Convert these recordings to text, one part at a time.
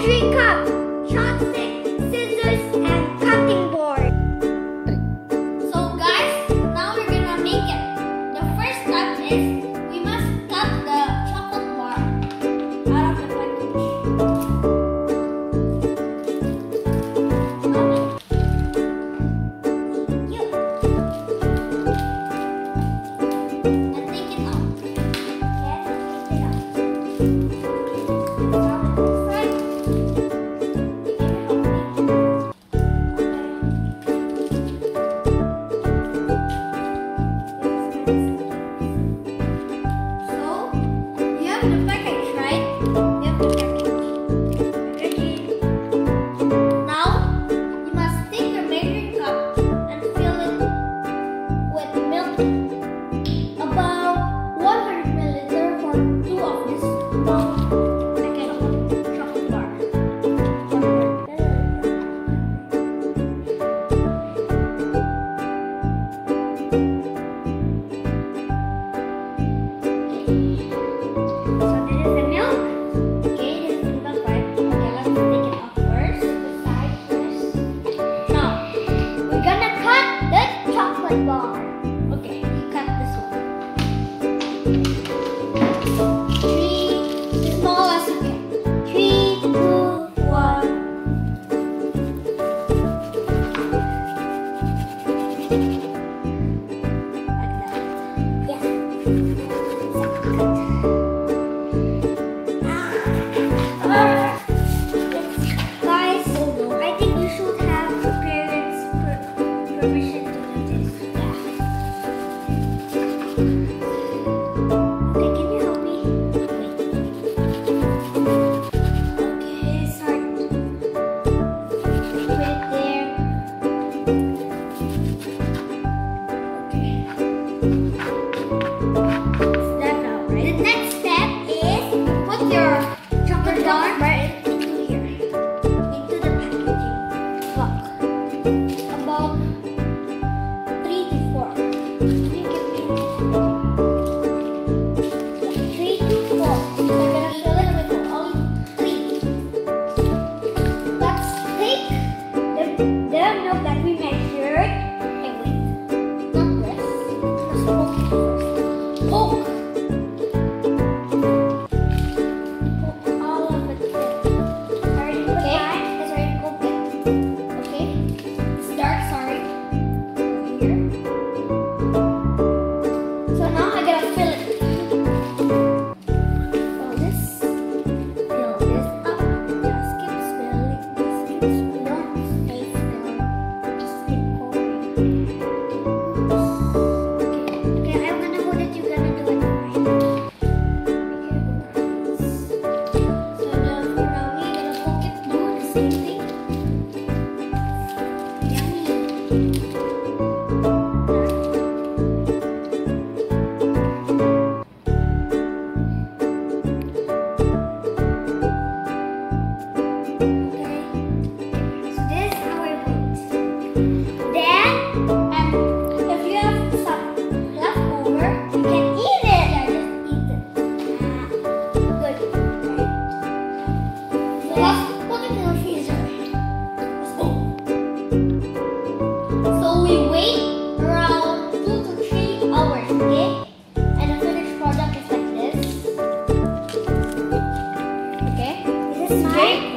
measuring cup, chopstick, scissors, and cutting board. So guys, now we're gonna make it. The first step is Hallelujah. sing, sing. Thank you guys for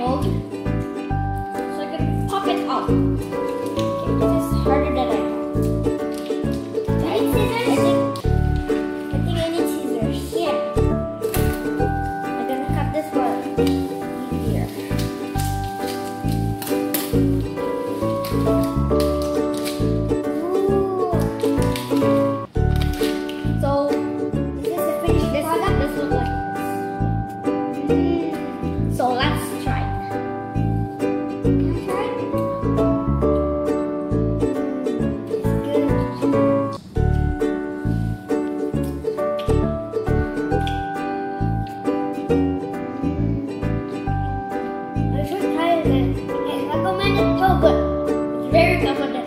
estamos